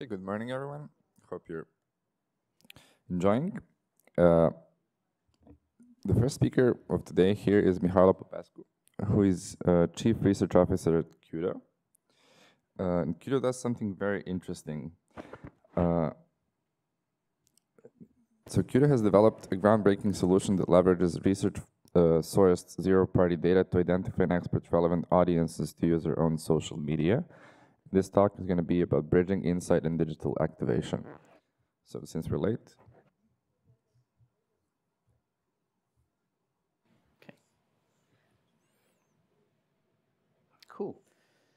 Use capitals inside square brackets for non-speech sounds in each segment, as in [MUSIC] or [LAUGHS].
Hey, good morning, everyone. Hope you're enjoying. Uh, the first speaker of today here is Mihajlo Popesku, who is uh, Chief Research Officer at Qudo. Uh, and Qudo does something very interesting. Uh, so Qudo has developed a groundbreaking solution that leverages research-sourced uh, zero-party data to identify and expert relevant audiences to user-owned social media this talk is going to be about bridging insight and digital activation. So since we're late. Okay. Cool.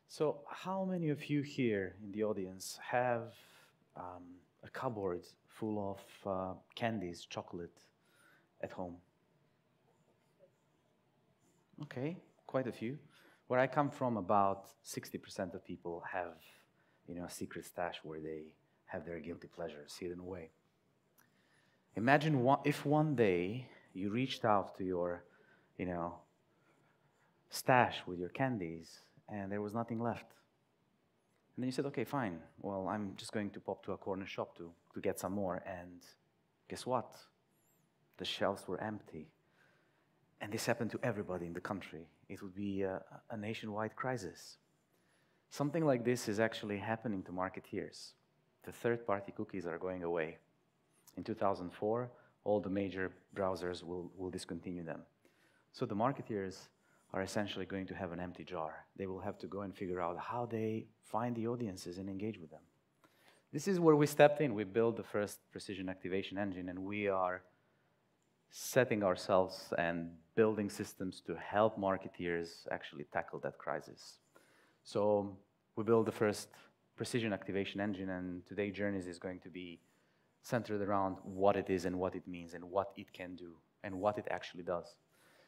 So how many of you here in the audience have um, a cupboard full of uh, candies, chocolate at home? Okay, quite a few. Where I come from, about 60% of people have, you know, a secret stash where they have their guilty pleasures hidden away. Imagine if one day you reached out to your, you know, stash with your candies and there was nothing left. And then you said, okay, fine. Well, I'm just going to pop to a corner shop to, to get some more. And guess what? The shelves were empty. And this happened to everybody in the country it would be a, a nationwide crisis. Something like this is actually happening to marketeers. The third party cookies are going away. In 2004, all the major browsers will, will discontinue them. So the marketeers are essentially going to have an empty jar. They will have to go and figure out how they find the audiences and engage with them. This is where we stepped in. We built the first precision activation engine, and we are setting ourselves and building systems to help marketeers actually tackle that crisis. So we built the first precision activation engine, and today Journeys is going to be centered around what it is and what it means and what it can do and what it actually does.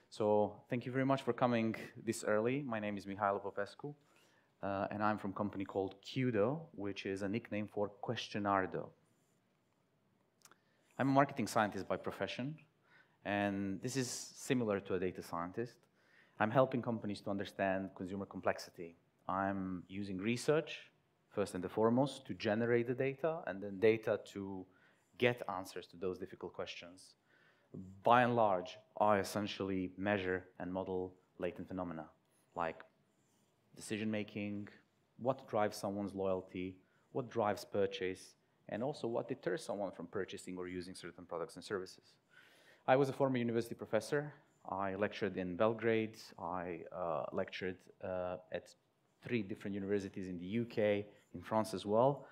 So thank you very much for coming this early. My name is Mihajlo Popesku, uh, and I'm from a company called Qudo, which is a nickname for Questionardo. I'm a marketing scientist by profession, and this is similar to a data scientist. I'm helping companies to understand consumer complexity. I'm using research, first and foremost, to generate the data, and then data to get answers to those difficult questions. By and large, I essentially measure and model latent phenomena, like decision making, what drives someone's loyalty, what drives purchase, and also what deters someone from purchasing or using certain products and services. I was a former university professor. I lectured in Belgrade. I uh, lectured uh, at three different universities in the UK, in France as well.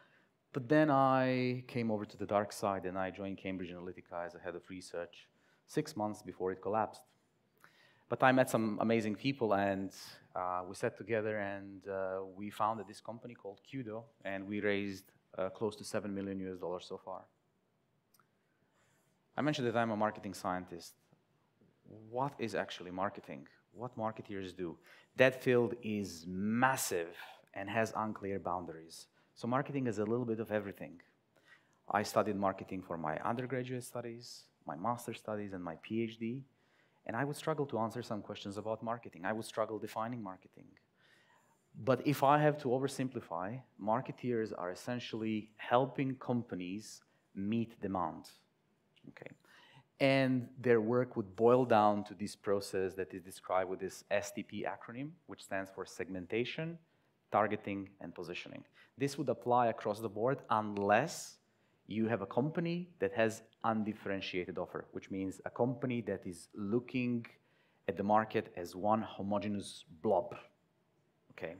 But then I came over to the dark side and I joined Cambridge Analytica as a head of research six months before it collapsed. But I met some amazing people and uh, we sat together and uh, we founded this company called Qudo and we raised uh, close to 7 million US dollars so far. I mentioned that I'm a marketing scientist. What is actually marketing? What marketeers do? That field is massive and has unclear boundaries. So marketing is a little bit of everything. I studied marketing for my undergraduate studies, my master's studies, and my PhD. And I would struggle to answer some questions about marketing. I would struggle defining marketing. But if I have to oversimplify, marketeers are essentially helping companies meet demand. Okay. And their work would boil down to this process that is described with this STP acronym, which stands for segmentation, targeting, and positioning. This would apply across the board unless you have a company that has undifferentiated offer, which means a company that is looking at the market as one homogeneous blob. Okay,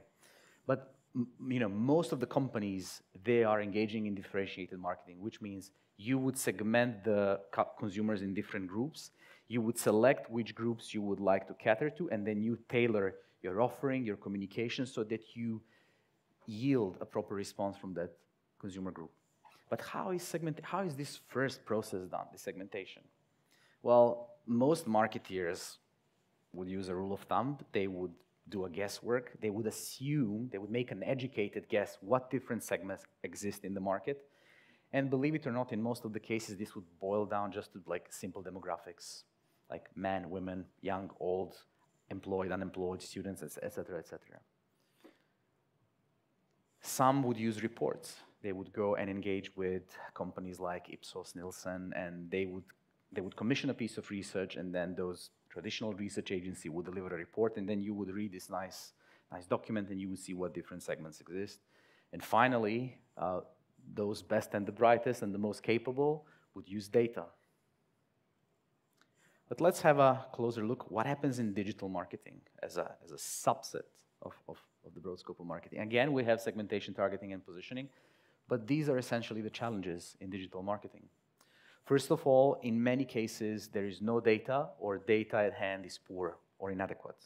but you know most of the companies they are engaging in differentiated marketing, which means you would segment the consumers in different groups. You would select which groups you would like to cater to, and then you tailor your offering, your communication, so that you yield a proper response from that consumer group. But how is, segment, how is this first process done, the segmentation? Well, most marketeers would use a rule of thumb. They would do a guesswork. They would assume, they would make an educated guess what different segments exist in the market. And believe it or not, in most of the cases, this would boil down just to like simple demographics, like men, women, young, old, employed, unemployed, students, etc., etc. Some would use reports. they would go and engage with companies like Ipsos, Nielsen, and they would they would commission a piece of research, and then those traditional research agency would deliver a report, and then you would read this nice nice document, and you would see what different segments exist. And finally, uh, those best and the brightest and the most capable would use data. But let's have a closer look. What happens in digital marketing as a, as a subset of, of, of the broad scope of marketing? Again, we have segmentation, targeting, and positioning, but these are essentially the challenges in digital marketing. First of all, in many cases, there is no data or data at hand is poor or inadequate.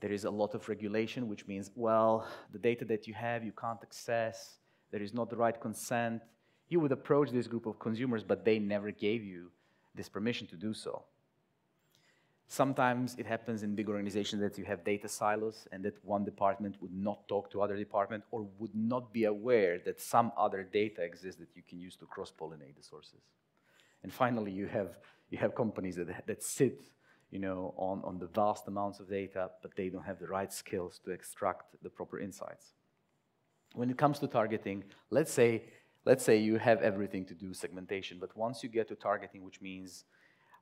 There is a lot of regulation, which means, well, the data that you have, you can't access, there is not the right consent. You would approach this group of consumers, but they never gave you this permission to do so. Sometimes it happens in big organizations that you have data silos and that one department would not talk to other department or would not be aware that some other data exists that you can use to cross-pollinate the sources. And finally, you have, you have companies that, that sit you know, on, on the vast amounts of data, but they don't have the right skills to extract the proper insights. When it comes to targeting, let's say, let's say you have everything to do segmentation, but once you get to targeting, which means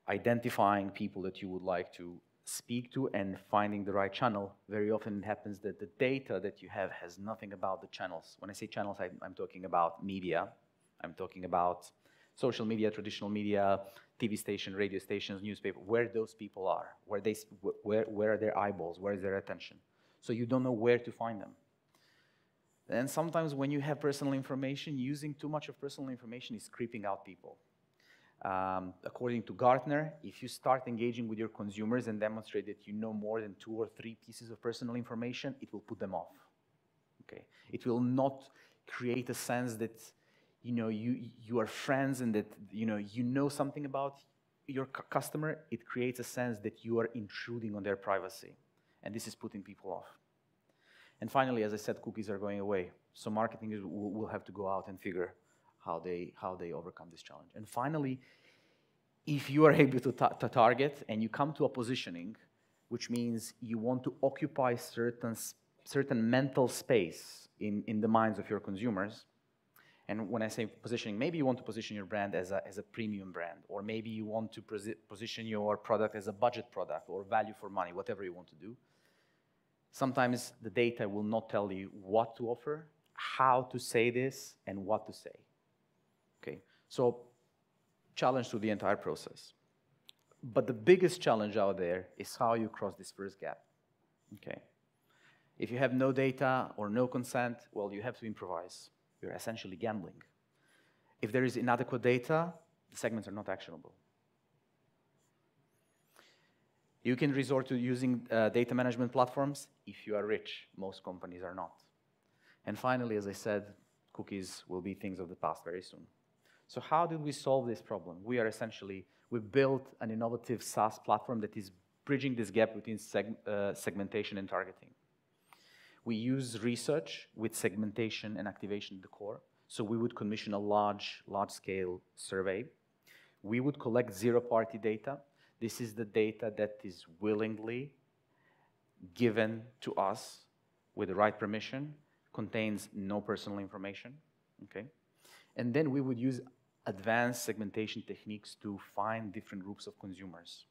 identifying people that you would like to speak to and finding the right channel, very often it happens that the data that you have has nothing about the channels. When I say channels, I, I'm talking about media, I'm talking about social media, traditional media, TV station, radio stations, newspaper, where those people are, where, they, where, where are their eyeballs, where is their attention. So you don't know where to find them. And sometimes when you have personal information, using too much of personal information is creeping out people. Um, according to Gartner, if you start engaging with your consumers and demonstrate that you know more than two or three pieces of personal information, it will put them off. Okay, it will not create a sense that you know, you, you are friends and that, you know, you know something about your customer, it creates a sense that you are intruding on their privacy. And this is putting people off. And finally, as I said, cookies are going away. So marketing is, will, have to go out and figure how they, how they overcome this challenge. And finally, if you are able to, ta to target and you come to a positioning, which means you want to occupy certain, certain mental space in, in the minds of your consumers, and when I say positioning, maybe you want to position your brand as a, as a premium brand, or maybe you want to position your product as a budget product or value for money, whatever you want to do. Sometimes the data will not tell you what to offer, how to say this, and what to say. Okay, so challenge to the entire process. But the biggest challenge out there is how you cross this first gap. Okay, if you have no data or no consent, well, you have to improvise you're essentially gambling. If there is inadequate data, the segments are not actionable. You can resort to using uh, data management platforms if you are rich. Most companies are not. And finally, as I said, cookies will be things of the past very soon. So how did we solve this problem? We are essentially, we built an innovative SaaS platform that is bridging this gap between seg uh, segmentation and targeting. We use research with segmentation and activation at the core. So we would commission a large, large-scale survey. We would collect zero-party data. This is the data that is willingly given to us with the right permission, contains no personal information, okay? And then we would use advanced segmentation techniques to find different groups of consumers.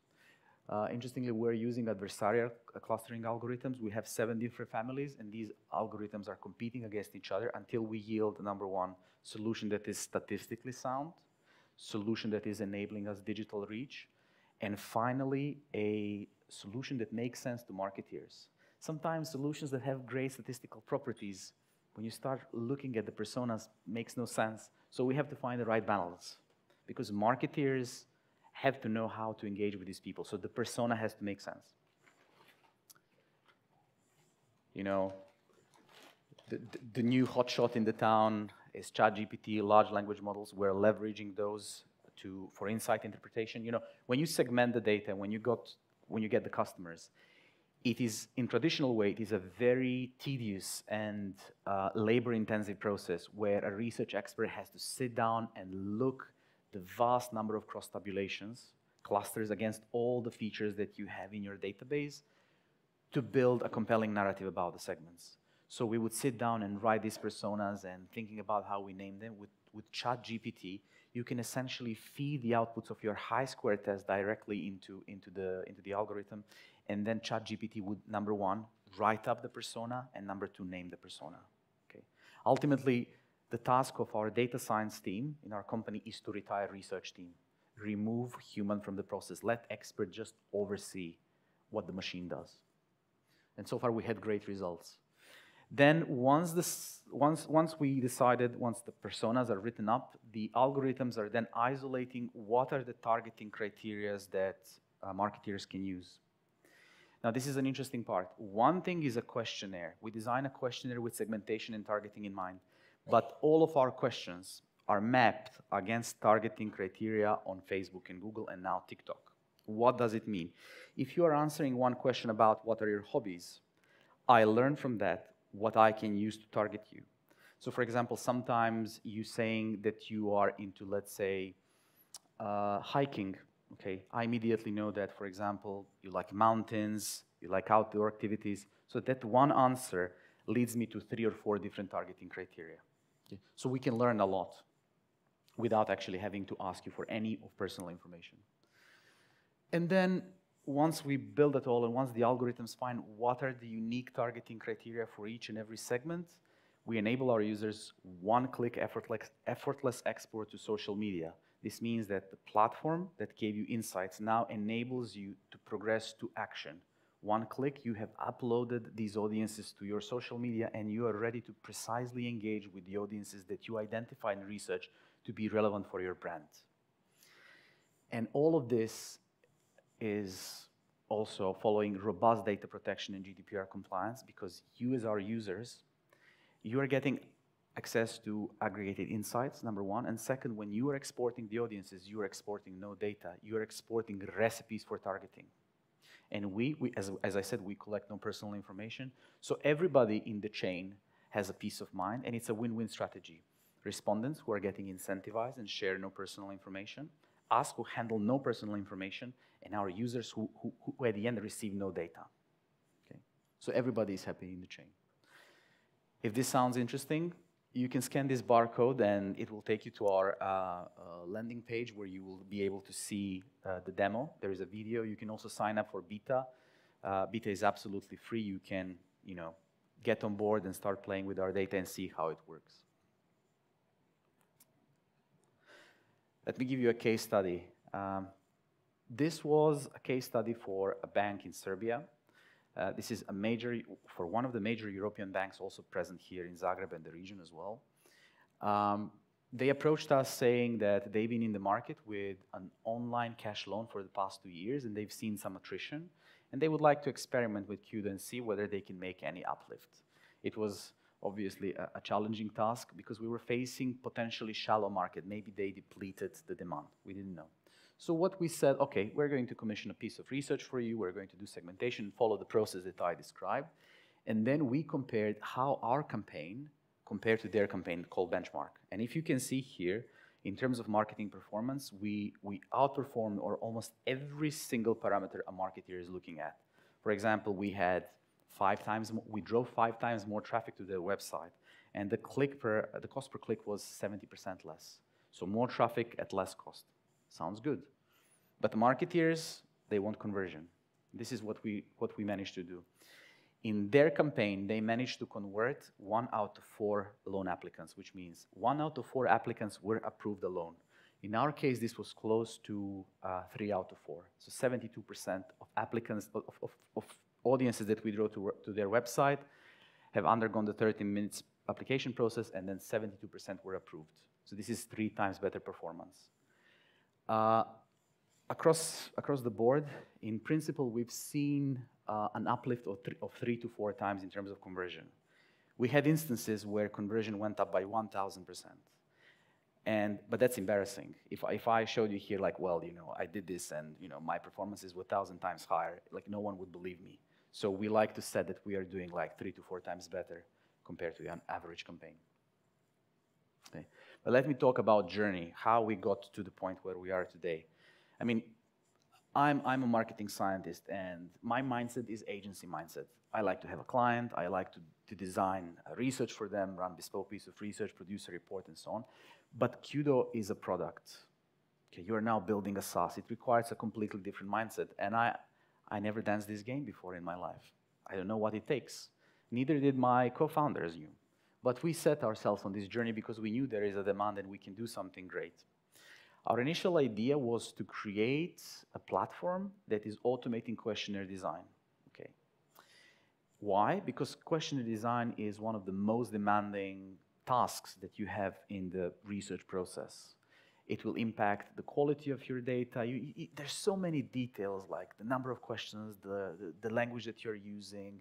Uh, interestingly, we're using adversarial clustering algorithms. We have seven different families, and these algorithms are competing against each other until we yield, number one, solution that is statistically sound, solution that is enabling us digital reach, and finally, a solution that makes sense to marketeers. Sometimes solutions that have great statistical properties, when you start looking at the personas, makes no sense. So we have to find the right balance because marketeers have to know how to engage with these people. So the persona has to make sense. You know, the, the, new hotshot in the town is ChatGPT, large language models. We're leveraging those to, for insight interpretation. You know, when you segment the data, when you, got, when you get the customers, it is, in traditional way, it is a very tedious and uh, labor-intensive process where a research expert has to sit down and look the vast number of cross tabulations, clusters against all the features that you have in your database to build a compelling narrative about the segments. So we would sit down and write these personas and thinking about how we name them with, with ChatGPT, you can essentially feed the outputs of your chi square test directly into, into, the, into the algorithm. And then ChatGPT would, number one, write up the persona, and number two, name the persona. Okay. Ultimately, the task of our data science team in our company is to retire research team. Remove human from the process. Let expert just oversee what the machine does. And so far, we had great results. Then once, this, once, once we decided, once the personas are written up, the algorithms are then isolating what are the targeting criteria that uh, marketeers can use. Now, this is an interesting part. One thing is a questionnaire. We design a questionnaire with segmentation and targeting in mind, but all of our questions are mapped against targeting criteria on Facebook and Google and now TikTok. What does it mean? If you are answering one question about what are your hobbies, I learn from that what I can use to target you. So, for example, sometimes you saying that you are into, let's say, uh, hiking. Okay, I immediately know that, for example, you like mountains, you like outdoor activities. So that one answer leads me to three or four different targeting criteria. Okay? So we can learn a lot without actually having to ask you for any of personal information. And then once we build it all and once the algorithms find what are the unique targeting criteria for each and every segment, we enable our users one-click effortless, effortless export to social media. This means that the platform that gave you insights now enables you to progress to action. One click, you have uploaded these audiences to your social media and you are ready to precisely engage with the audiences that you identify in research to be relevant for your brand. And all of this is also following robust data protection and GDPR compliance because you as our users, you are getting access to aggregated insights, number one. And second, when you are exporting the audiences, you are exporting no data. You are exporting recipes for targeting. And we, we as, as I said, we collect no personal information. So everybody in the chain has a peace of mind, and it's a win-win strategy. Respondents who are getting incentivized and share no personal information, us who handle no personal information, and our users who, who, who at the end receive no data. Okay? So everybody is happy in the chain. If this sounds interesting, you can scan this barcode and it will take you to our uh, uh, landing page where you will be able to see uh, the demo. There is a video. You can also sign up for beta. Uh, beta is absolutely free. You can, you know, get on board and start playing with our data and see how it works. Let me give you a case study. Um, this was a case study for a bank in Serbia. Uh, this is a major, for one of the major European banks also present here in Zagreb and the region as well. Um, they approached us saying that they've been in the market with an online cash loan for the past two years and they've seen some attrition and they would like to experiment with Qudo and see whether they can make any uplift. It was obviously a, a, challenging task because we were facing potentially shallow market. Maybe they depleted the demand. We didn't know. So what we said, okay, we're going to commission a piece of research for you, we're going to do segmentation, follow the process that I described, and then we compared how our campaign compared to their campaign called benchmark. And if you can see here, in terms of marketing performance, we, we outperformed or almost every single parameter a marketer is looking at. For example, we had five times, we drove five times more traffic to their website, and the click per, the cost per click was 70% less. So more traffic at less cost. Sounds good. But the marketeers, they want conversion. This is what we, what we managed to do. In their campaign, they managed to convert one out of four loan applicants, which means one out of four applicants were approved a loan. In our case, this was close to uh, three out of four. So 72% of applicants, of, of, of, audiences that we draw to, to their website have undergone the 30 minutes application process, and then 72% were approved. So this is three times better performance. Uh, across, across the board, in principle, we've seen uh, an uplift of, of three to four times in terms of conversion. We had instances where conversion went up by 1,000%. And, but that's embarrassing. If, if I showed you here, like, well, you know, I did this and, you know, my performances were 1,000 times higher, like, no one would believe me. So we like to say that we are doing like three to four times better compared to an average campaign. Okay. But let me talk about journey, how we got to the point where we are today. I mean, I'm, I'm a marketing scientist, and my mindset is agency mindset. I like to have a client, I like to, to design research for them, run bespoke piece of research, produce a report, and so on. But Qudo is a product. Okay, you are now building a SaaS. It requires a completely different mindset, and I, I never danced this game before in my life. I don't know what it takes. Neither did my co-founders knew. But we set ourselves on this journey because we knew there is a demand and we can do something great. Our initial idea was to create a platform that is automating questionnaire design. Okay. Why? Because questionnaire design is one of the most demanding tasks that you have in the research process. It will impact the quality of your data. You, you, there's so many details like the number of questions, the, the, the language that you're using,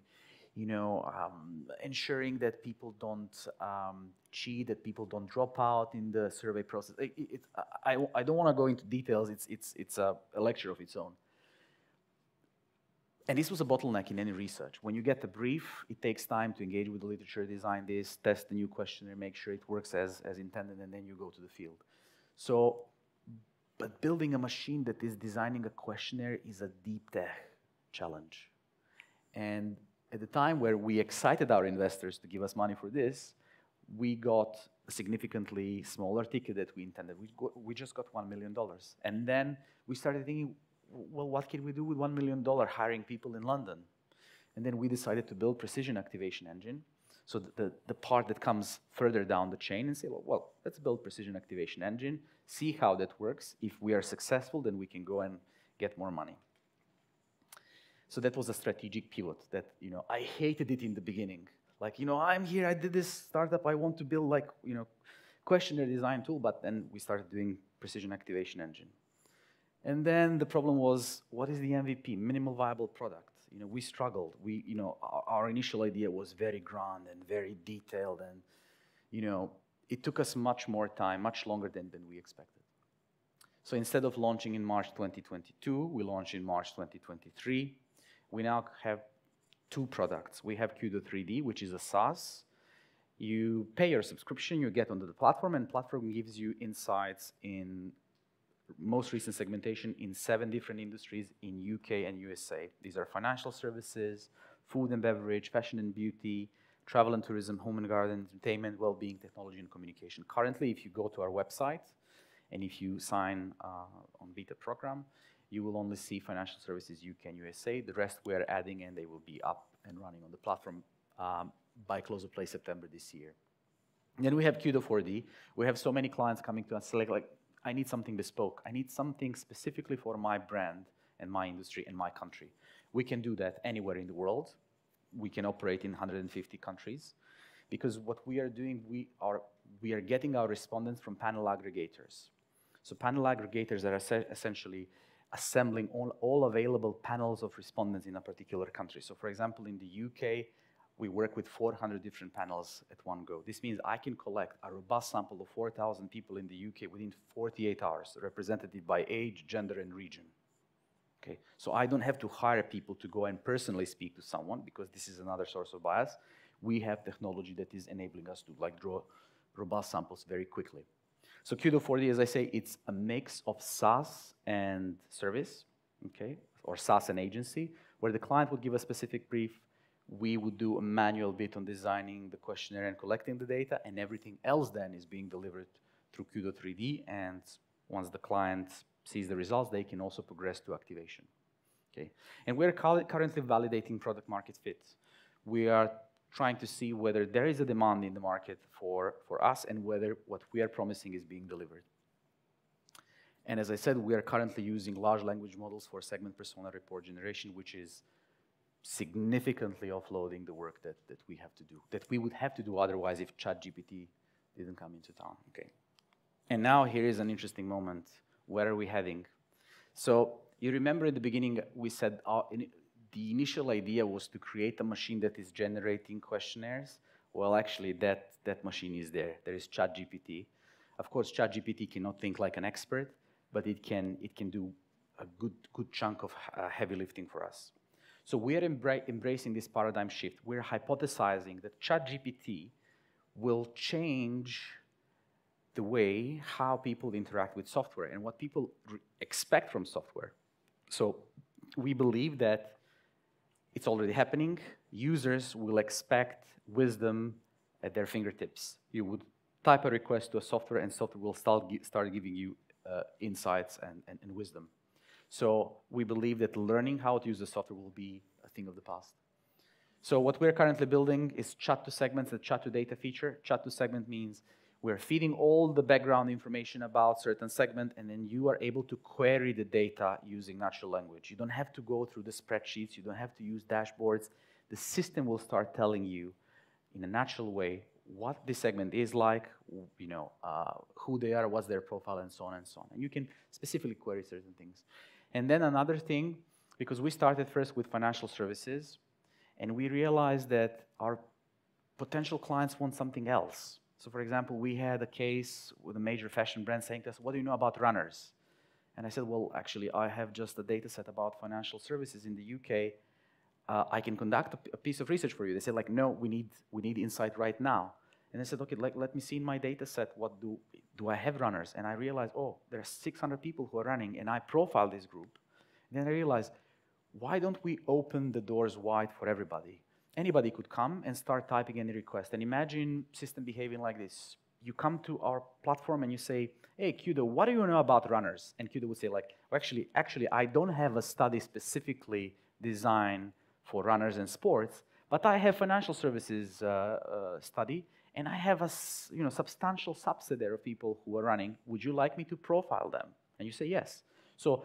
you know, um, ensuring that people don't um, cheat, that people don't drop out in the survey process. It, it, I, I don't want to go into details. It's, it's, it's a, a, lecture of its own. And this was a bottleneck in any research. When you get the brief, it takes time to engage with the literature, design this, test the new questionnaire, make sure it works as, as intended, and then you go to the field. So, but building a machine that is designing a questionnaire is a deep tech challenge. And at the time where we excited our investors to give us money for this, we got a significantly smaller ticket that we intended. We, got, we just got $1 million. And then we started thinking, well, what can we do with $1 million hiring people in London? And then we decided to build Precision Activation Engine. So the, the, the part that comes further down the chain and say, well, well, let's build Precision Activation Engine, see how that works. If we are successful, then we can go and get more money. So that was a strategic pivot that, you know, I hated it in the beginning. Like, you know, I'm here, I did this startup, I want to build like, you know, questionnaire design tool, but then we started doing precision activation engine. And then the problem was, what is the MVP, minimal viable product? You know, we struggled. We, you know, our, our initial idea was very grand and very detailed and, you know, it took us much more time, much longer than, than we expected. So instead of launching in March 2022, we launched in March 2023 we now have two products. We have Qudo 3D, which is a SaaS. You pay your subscription, you get onto the platform, and platform gives you insights in most recent segmentation in seven different industries in UK and USA. These are financial services, food and beverage, fashion and beauty, travel and tourism, home and garden, entertainment, well-being, technology, and communication. Currently, if you go to our website and if you sign uh, on beta program, you will only see financial services UK and USA. The rest we are adding and they will be up and running on the platform um, by close of play September this year. And then we have Qudo 4D. We have so many clients coming to us like, like, I need something bespoke. I need something specifically for my brand and my industry and my country. We can do that anywhere in the world. We can operate in 150 countries because what we are doing, we are, we are getting our respondents from panel aggregators. So panel aggregators are essentially assembling all, all available panels of respondents in a particular country. So for example, in the UK, we work with 400 different panels at one go. This means I can collect a robust sample of 4,000 people in the UK within 48 hours, represented by age, gender, and region. Okay, so I don't have to hire people to go and personally speak to someone because this is another source of bias. We have technology that is enabling us to like draw robust samples very quickly. So Qudo 4D, as I say, it's a mix of SaaS and service, okay, or SaaS and agency, where the client would give a specific brief, we would do a manual bit on designing the questionnaire and collecting the data, and everything else then is being delivered through Qudo 3D, and once the client sees the results, they can also progress to activation. Okay, and we're currently validating product market fit. We are trying to see whether there is a demand in the market for, for us and whether what we are promising is being delivered. And as I said, we are currently using large language models for segment persona report generation, which is significantly offloading the work that, that we have to do, that we would have to do otherwise if ChatGPT didn't come into town. Okay. And now here is an interesting moment. Where are we heading? So you remember in the beginning we said uh, the initial idea was to create a machine that is generating questionnaires. Well, actually, that, that machine is there. There is ChatGPT. Of course, ChatGPT cannot think like an expert, but it can, it can do a good, good chunk of uh, heavy lifting for us. So we are embra embracing this paradigm shift. We're hypothesizing that ChatGPT will change the way how people interact with software and what people expect from software. So we believe that it's already happening. Users will expect wisdom at their fingertips. You would type a request to a software, and software will start, start giving you uh, insights and, and, and wisdom. So we believe that learning how to use the software will be a thing of the past. So what we're currently building is chat to segments, the chat to data feature. Chat to segment means we're feeding all the background information about certain segment, and then you are able to query the data using natural language. You don't have to go through the spreadsheets. You don't have to use dashboards. The system will start telling you in a natural way what this segment is like, you know, uh, who they are, what's their profile, and so on and so on. And you can specifically query certain things. And then another thing, because we started first with financial services, and we realized that our potential clients want something else. So, for example, we had a case with a major fashion brand saying to us, What do you know about runners? And I said, Well, actually, I have just a data set about financial services in the UK. Uh, I can conduct a, piece of research for you. They said, like, no, we need, we need insight right now. And I said, okay, like, let me see in my data set, what do, do I have runners? And I realized, oh, there are 600 people who are running, and I profile this group. And then I realized, why don't we open the doors wide for everybody? Anybody could come and start typing any request. And imagine system behaving like this. You come to our platform and you say, hey, Qudo, what do you know about runners? And Qudo would say, like, well, actually, actually, I don't have a study specifically designed for runners and sports, but I have financial services uh, uh, study, and I have a you know, substantial subset there of people who are running. Would you like me to profile them? And you say yes. So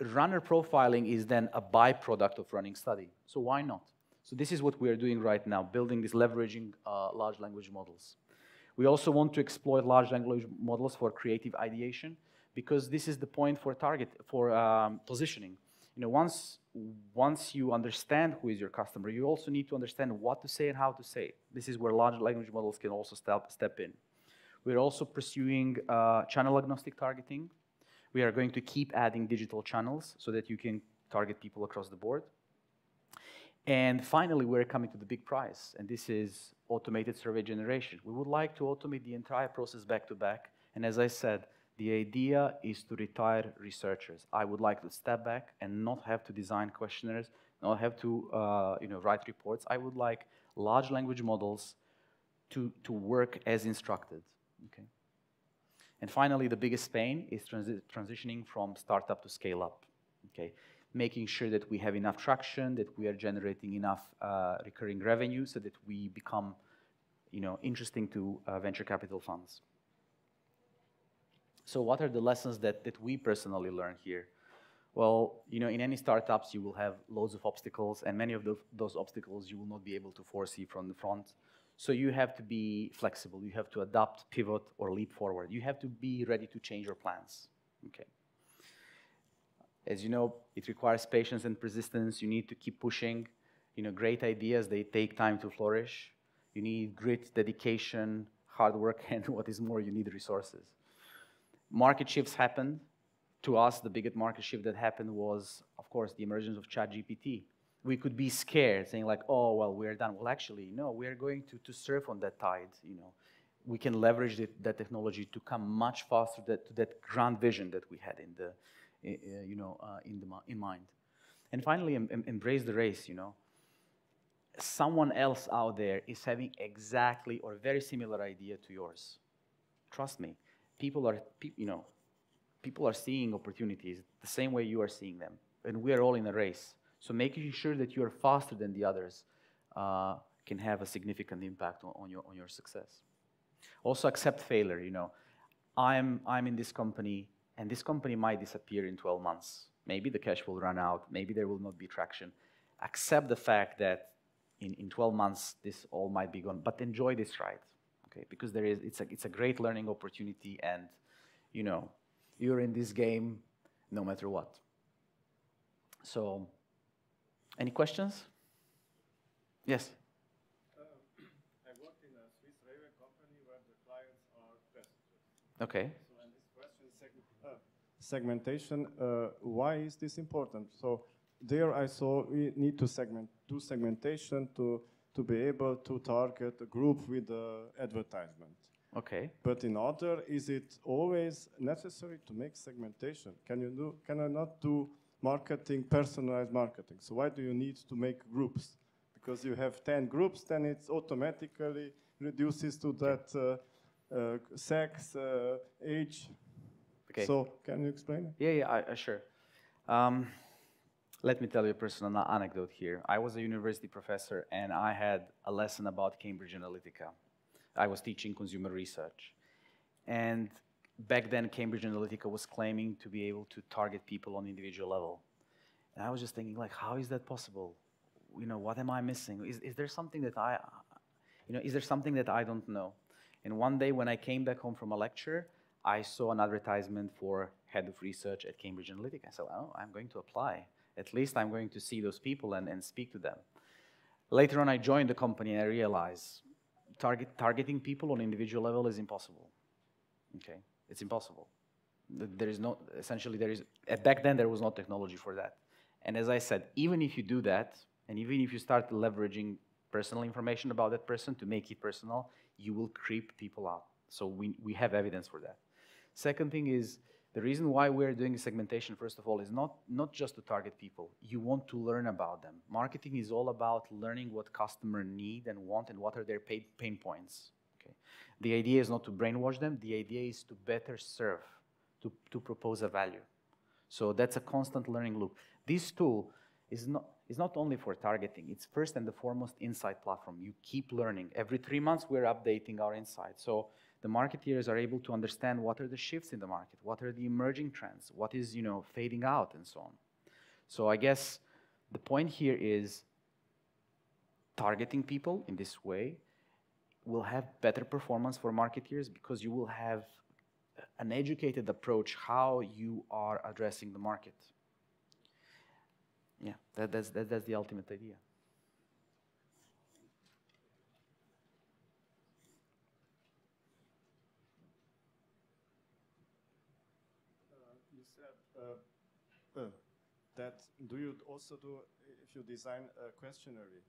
runner profiling is then a byproduct of running study. So why not? So this is what we are doing right now, building these leveraging uh, large language models. We also want to exploit large language models for creative ideation because this is the point for target, for um, positioning. You know, once, once you understand who is your customer, you also need to understand what to say and how to say it. This is where large language models can also step, step in. We're also pursuing uh, channel agnostic targeting, we are going to keep adding digital channels so that you can target people across the board. And finally, we're coming to the big prize, and this is automated survey generation. We would like to automate the entire process back to back. And as I said, the idea is to retire researchers. I would like to step back and not have to design questionnaires, not have to uh, you know, write reports. I would like large language models to, to work as instructed. Okay? And finally, the biggest pain is transi transitioning from startup to scale up. Okay, making sure that we have enough traction, that we are generating enough uh, recurring revenue, so that we become, you know, interesting to uh, venture capital funds. So, what are the lessons that that we personally learn here? Well, you know, in any startups, you will have loads of obstacles, and many of the, those obstacles you will not be able to foresee from the front. So you have to be flexible. You have to adapt, pivot, or leap forward. You have to be ready to change your plans. Okay. As you know, it requires patience and persistence. You need to keep pushing. You know, great ideas, they take time to flourish. You need grit, dedication, hard work, [LAUGHS] and what is more, you need resources. Market shifts happened. To us, the biggest market shift that happened was, of course, the emergence of ChatGPT we could be scared, saying like, oh, well, we're done. Well, actually, no, we're going to, to surf on that tide, you know. We can leverage the, that technology to come much faster that, to that grand vision that we had in the, you know, uh, in, the, in mind. And finally, em embrace the race, you know. Someone else out there is having exactly or very similar idea to yours. Trust me, people are, you know, people are seeing opportunities the same way you are seeing them. And we are all in a race so making sure that you're faster than the others uh, can have a significant impact on, on, your, on your success. Also accept failure, you know. I'm, I'm in this company, and this company might disappear in 12 months. Maybe the cash will run out, maybe there will not be traction. Accept the fact that in, in 12 months this all might be gone, but enjoy this ride, okay? Because there is, it's, a, it's a great learning opportunity, and you know, you're in this game no matter what. So any questions? Yes. Uh, I worked in a Swiss railway company where the clients are passengers. Okay. So, and this question segment, uh, segmentation, uh, why is this important? So there I saw we need to segment, do segmentation to, to be able to target a group with uh, advertisement. Okay. But in other, is it always necessary to make segmentation? Can you do, can I not do marketing, personalized marketing. So why do you need to make groups? Because you have 10 groups, then it automatically reduces to that uh, uh, sex, uh, age. Okay. So can you explain? Yeah, yeah, I, I sure. Um, let me tell you a personal anecdote here. I was a university professor and I had a lesson about Cambridge Analytica. I was teaching consumer research. And back then, Cambridge Analytica was claiming to be able to target people on individual level. And I was just thinking, like, how is that possible? You know, what am I missing? Is, is there something that I, you know, is there something that I don't know? And one day when I came back home from a lecture, I saw an advertisement for head of research at Cambridge Analytica. I said, oh, I'm going to apply. At least I'm going to see those people and, and speak to them. Later on, I joined the company and I realized target, targeting people on individual level is impossible. Okay, it's impossible. There is no, essentially there is, back then there was no technology for that. And as I said, even if you do that, and even if you start leveraging personal information about that person to make it personal, you will creep people out. So we, we have evidence for that. Second thing is, the reason why we're doing segmentation, first of all, is not, not just to target people. You want to learn about them. Marketing is all about learning what customer need and want and what are their pain, pain points. Okay? The idea is not to brainwash them. The idea is to better serve, to, to propose a value. So that's a constant learning loop. This tool is not, is not only for targeting. It's first and the foremost insight platform. You keep learning. Every three months, we're updating our insights. So the marketeers are able to understand what are the shifts in the market, what are the emerging trends, what is you know fading out, and so on. So I guess the point here is targeting people in this way will have better performance for marketeers because you will have an educated approach how you are addressing the market. Yeah, that, that's, that, that's the ultimate idea. uh, uh, that do you also do if you design a questionnaire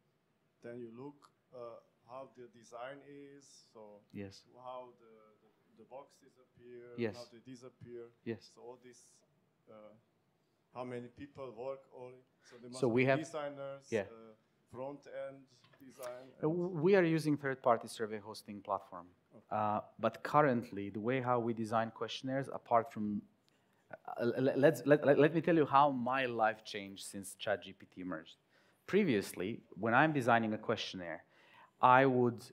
then you look uh, how the design is so yes how the, the, the boxes appear yes. how they disappear yes so all this uh, how many people work on it so so we have designers yeah. Uh, front end design uh, we are using third-party survey hosting platform okay. but currently the way how we design questionnaires apart from uh, let's, let, let, let me tell you how my life changed since ChatGPT emerged. Previously, when I'm designing a questionnaire, I would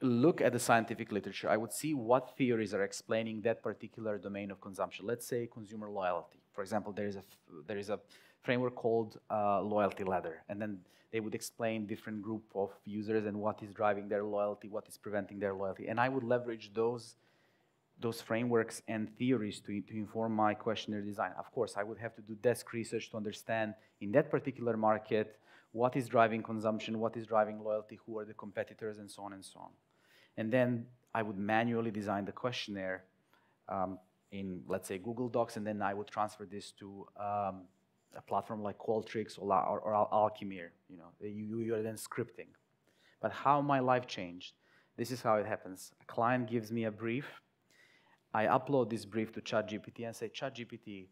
look at the scientific literature. I would see what theories are explaining that particular domain of consumption. Let's say consumer loyalty. For example, there is a, there is a framework called uh, loyalty ladder, and then they would explain different group of users and what is driving their loyalty, what is preventing their loyalty. And I would leverage those those frameworks and theories to, to inform my questionnaire design. Of course, I would have to do desk research to understand in that particular market what is driving consumption, what is driving loyalty, who are the competitors, and so on and so on. And then I would manually design the questionnaire um, in, let's say, Google Docs, and then I would transfer this to um, a platform like Qualtrics or, or, or Alchemer. You know, you, you are then scripting. But how my life changed, this is how it happens. A client gives me a brief, I upload this brief to ChatGPT and say, ChatGPT,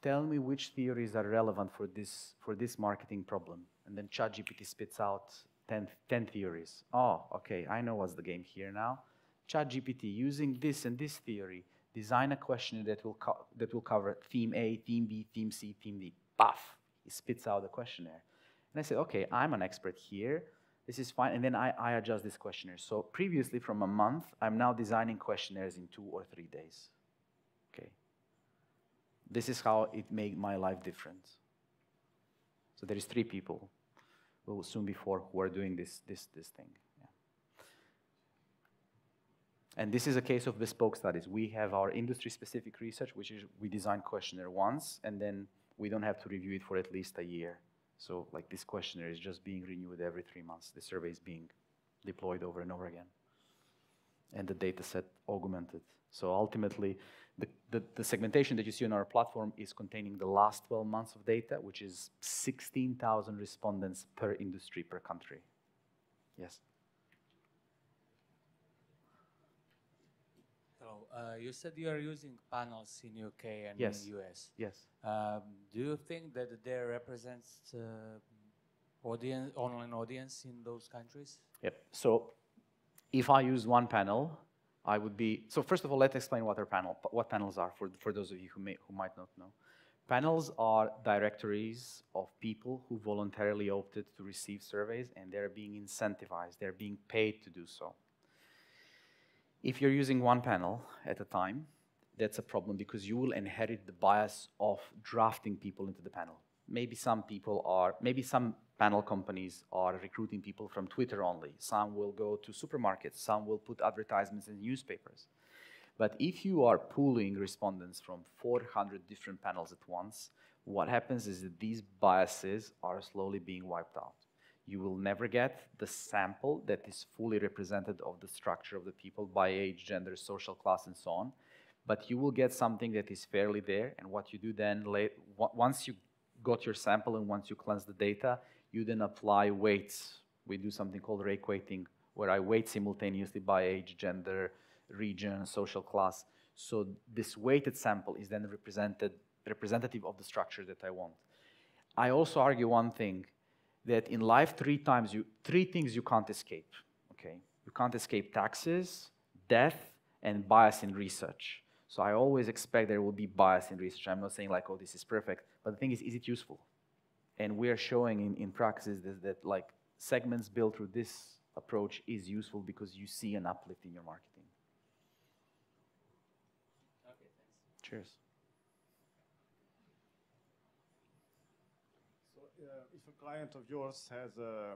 tell me which theories are relevant for this, for this marketing problem. And then ChatGPT spits out 10, 10 theories. Oh, okay, I know what's the game here now. ChatGPT, using this and this theory, design a question that will, that will cover theme A, theme B, theme C, theme D. Puff, he spits out the questionnaire. And I say, okay, I'm an expert here this is fine. And then I, I adjust this questionnaire. So previously from a month, I'm now designing questionnaires in two or three days. Okay. This is how it made my life different. So there is three people will soon be four who are doing this, this, this thing. And this is a case of bespoke studies. We have our industry-specific research, which is we design questionnaire once, and then we don't have to review it for at least a year. So like this questionnaire is just being renewed every three months. The survey is being deployed over and over again. And the data set augmented. So ultimately, the, the, the, segmentation that you see on our platform is containing the last 12 months of data, which is 16,000 respondents per industry, per country. Yes? Uh, you said you are using panels in UK and Yes. in US. Yes. Um, do you think that there represents uh, audience, online audience in those countries? Yep. So if I use one panel, I would be, so first of all, let's explain what are panel, what panels are for, for those of you who, may, who might not know. Panels are directories of people who voluntarily opted to receive surveys and they're being incentivized, they're being paid to do so. If you're using one panel at a time, that's a problem because you will inherit the bias of drafting people into the panel. Maybe some people are, maybe some panel companies are recruiting people from Twitter only. Some will go to supermarkets. Some will put advertisements in newspapers. But if you are pooling respondents from 400 different panels at once, what happens is that these biases are slowly being wiped out. You will never get the sample that is fully represented of the structure of the people by age, gender, social class, and so on. But you will get something that is fairly there. And what you do then, once you got your sample and once you cleanse the data, you then apply weights. We do something called rake weighting, where I weight simultaneously by age, gender, region, social class. So this weighted sample is then represented, representative of the structure that I want. I also argue one thing, that in life three times you, three things you can't escape, okay? You can't escape taxes, death, and bias in research. So I always expect there will be bias in research. I'm not saying like, oh, this is perfect, but the thing is, is it useful? And we are showing in, in practices that, that like segments built through this approach is useful because you see an uplift in your marketing. Okay, thanks. Cheers. So uh, if a client of yours has uh,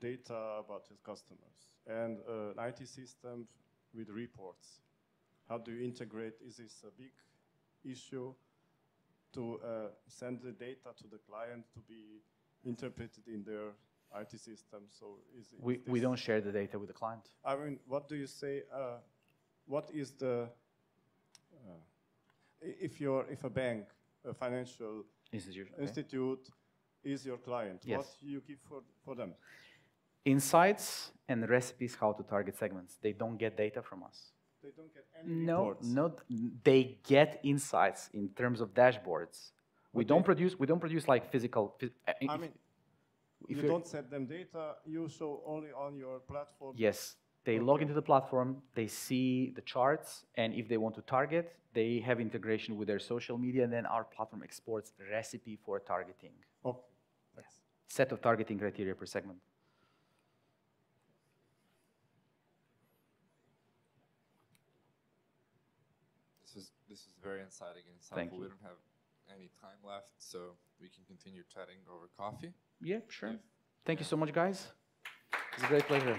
data about his customers and uh, an IT system with reports, how do you integrate? Is this a big issue to uh, send the data to the client to be interpreted in their IT system? So is, is We, we don't share the data with the client. I mean, what do you say? Uh, what is the uh, if you're if a bank, a financial Institution. okay? institute is your client? Yes. What you give for for them? Insights and recipes how to target segments. They don't get data from us. They don't get any No, reports. not they get insights in terms of dashboards. We But don't produce we don't produce like physical. phys- uh, I if- mean, if you don't send them data. You show only on your platform. Yes, they log into the platform, they see the charts, and if they want to target, they have integration with their social media, and then our platform exports recipe for targeting. Okay. Set of targeting criteria per segment. This is this is very exciting and insightful. Thank We you. don't have any time left, so we can continue chatting over coffee. Yeah, sure. If- Thank you so much, guys. It's a great pleasure.